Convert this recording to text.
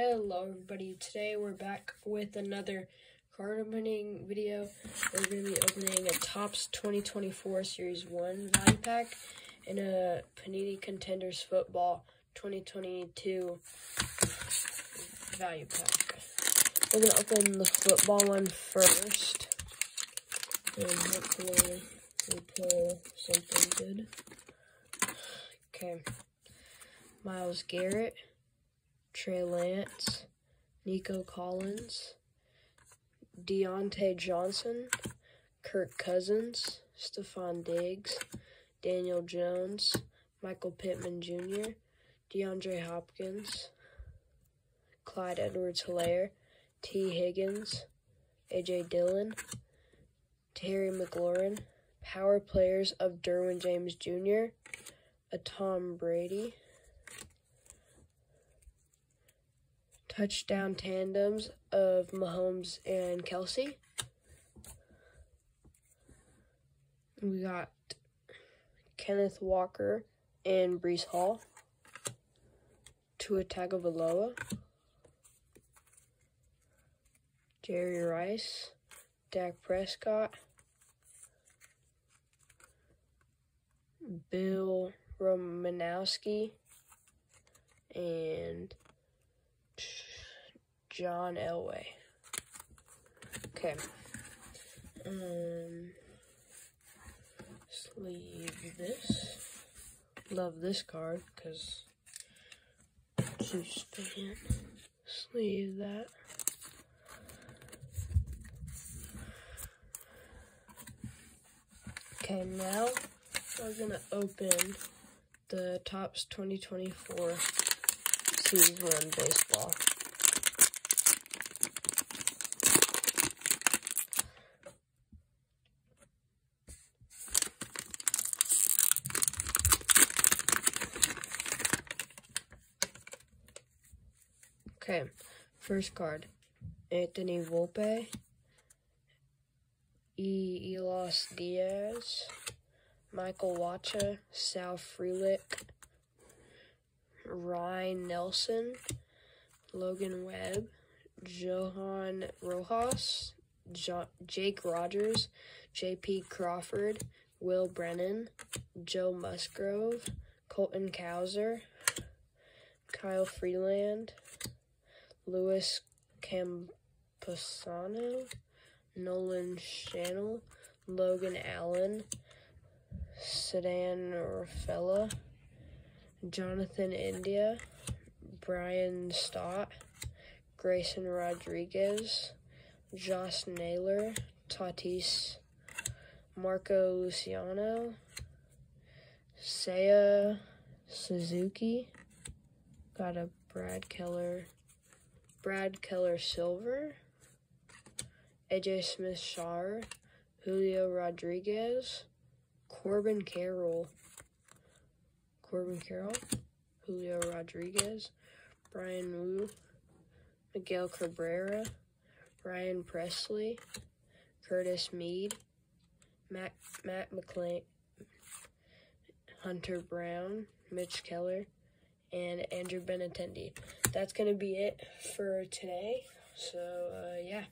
Hello everybody, today we're back with another card opening video. We're going to be opening a Topps 2024 Series 1 value pack and a Panini Contenders Football 2022 value pack. We're going to open the football one first and hopefully we pull something good. Okay, Myles Garrett. Trey Lance, Nico Collins, Diontae Johnson, Kirk Cousins, Stefon Diggs, Daniel Jones, Michael Pittman Jr., DeAndre Hopkins, Clyde Edwards Helaire, Tee Higgins, AJ Dillon, Terry McLaurin, power players of Derwin James Jr., a Tom Brady, touchdown tandems of Mahomes and Kelce. We got Kenneth Walker and Breece Hall. Tua Tagovailoa. Jerry Rice. Dak Prescott. Bill Romanowski. And John Elway. Okay. Um, sleeve this. Love this card because two span. Sleeve that. Okay, now we're gonna open the Topps 2024 Series 1 baseball. Okay, first card, Anthony Volpe, E. Elias Diaz, Michael Wacha, Sal Frelick, Ryan Nelson, Logan Webb, Johan Rojas, jo Jake Rogers, J.P. Crawford, Will Brennan, Joe Musgrove, Colton Cowser, Kyle Freeland, Louis Campusano, Nolan Schanuel, Logan Allen, Ceddanne Rafaela, Jonathan India, Brian Stott, Grayson Rodriguez, Josh Naylor, Tatis, Marco Luciano, Seiya Suzuki, got a Brad Keller Brad Keller Silver, AJ Smith Shar, Julio Rodriguez, Corbin Carroll, Corbin Carroll, Julio Rodriguez, Bryan Woo, Miguel Cabrera, Ryan Pressly, Curtis Mead, Matt, Matt McLain, Hunter Brown, Mitch Keller, and Andrew Benintendi. That's going to be it for today. So, uh, yeah.